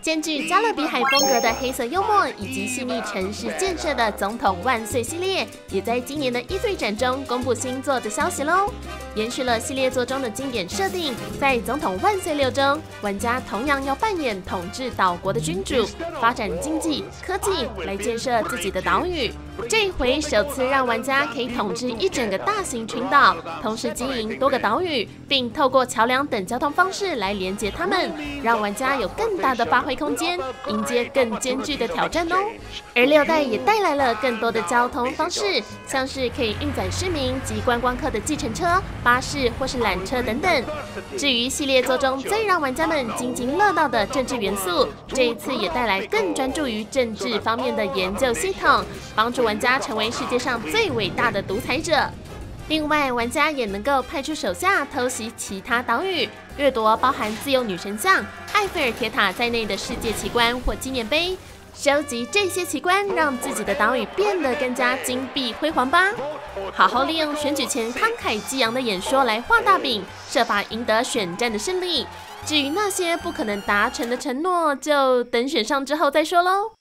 兼具加勒比海风格的黑色幽默以及细腻城市建设的总统万岁系列，也在今年的一岁展中公布新作的消息喽。延续了系列作中的经典设定，在总统万岁六中，玩家同样要扮演统治岛国的君主，发展经济科技来建设自己的岛屿。这一回首次让玩家可以统治一整个大型群岛，同时经营多个岛屿，并透过桥梁等交通方式来连接它们，让玩家有更大的发挥空间，迎接更艰巨的挑战哦。而六代也带来了更多的交通方式，像是可以运载市民及观光客的计程车、巴士或是缆车等等。至于系列作中最让玩家们津津乐道的政治元素，这一次也带来更专注于政治方面的研究系统，帮助。玩家成为世界上最伟大的独裁者。另外，玩家也能够派出手下偷袭其他岛屿，掠夺包含自由女神像、埃菲尔铁塔在内的世界奇观或纪念碑。收集这些奇观，让自己的岛屿变得更加金碧辉煌吧！好好利用选举前慷慨激昂的演说来画大饼，设法赢得选战的胜利。至于那些不可能达成的承诺，就等选上之后再说喽。